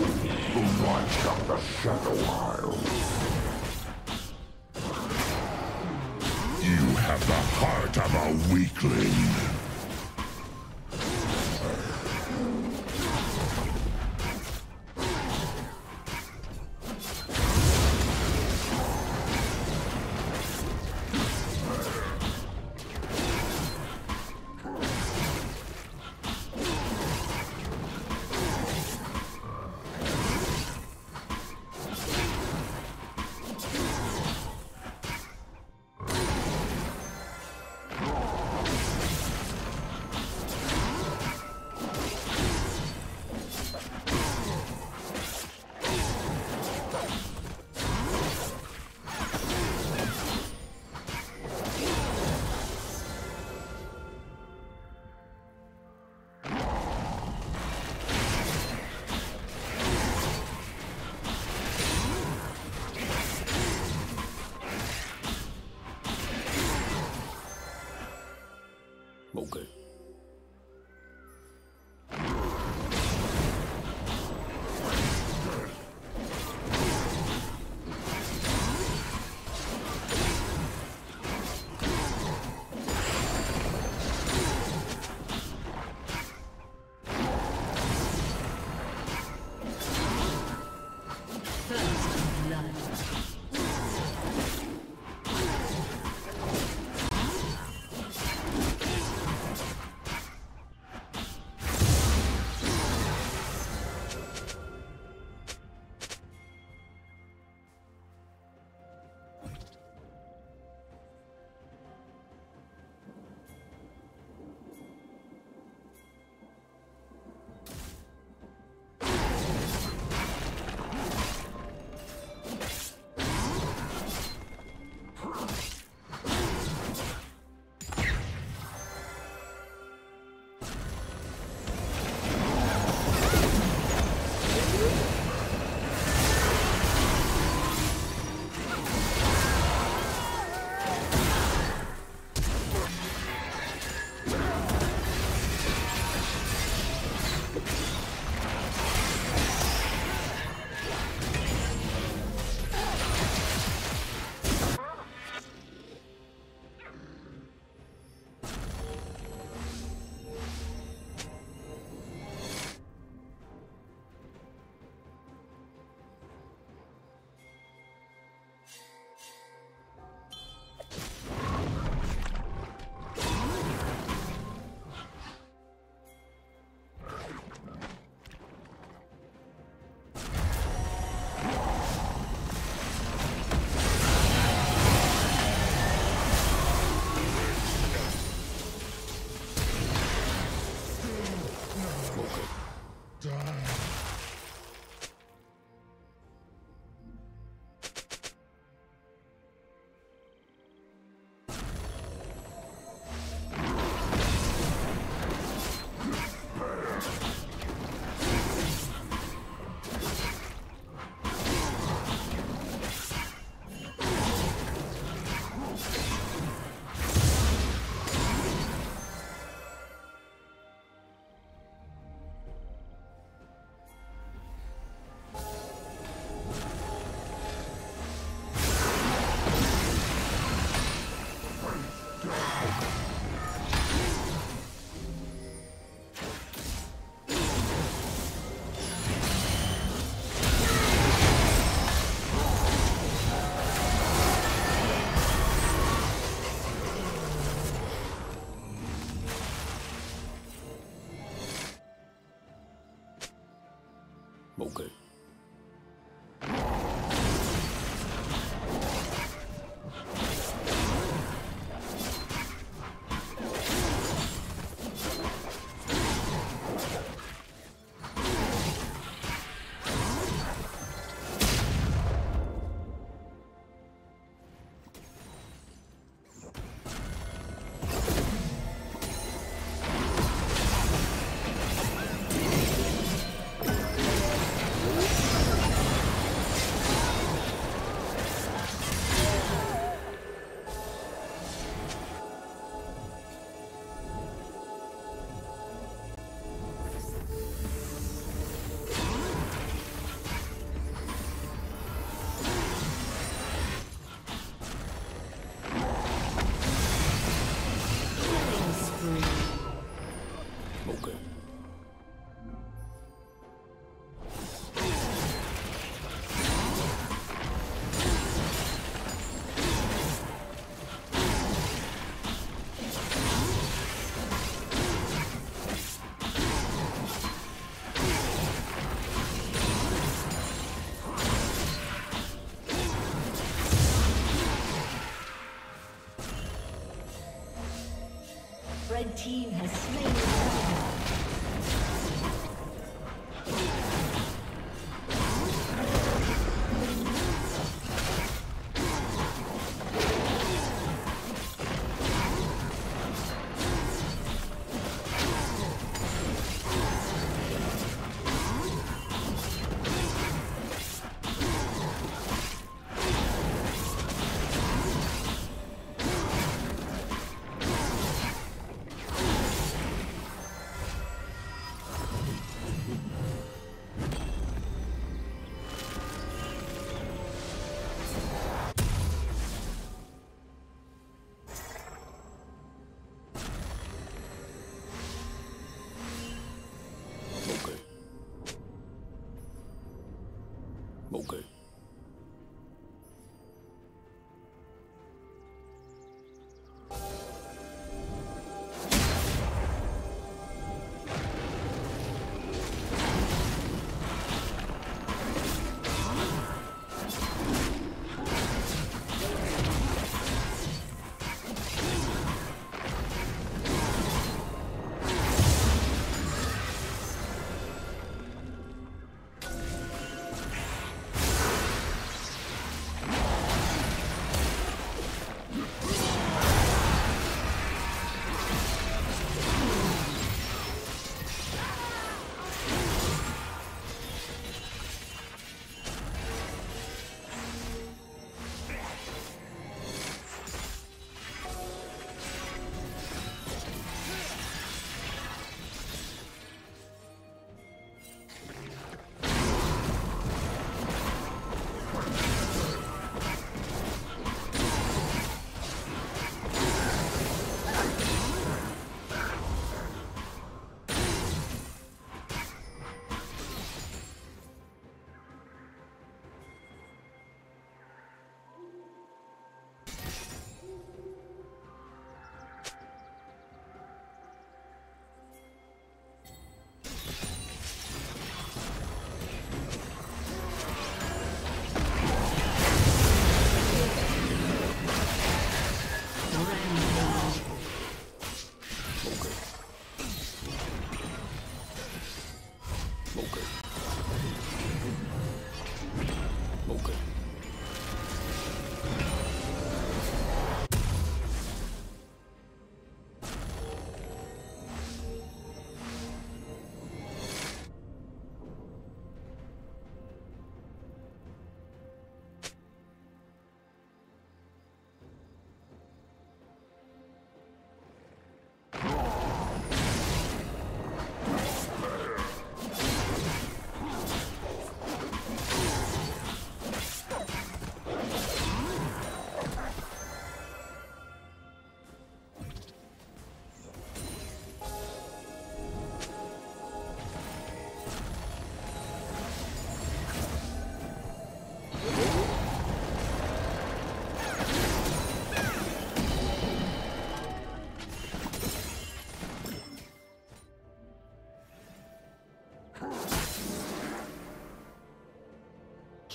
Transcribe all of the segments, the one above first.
The March of the Shadow Isles. You have the heart of a weakling.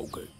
Okay.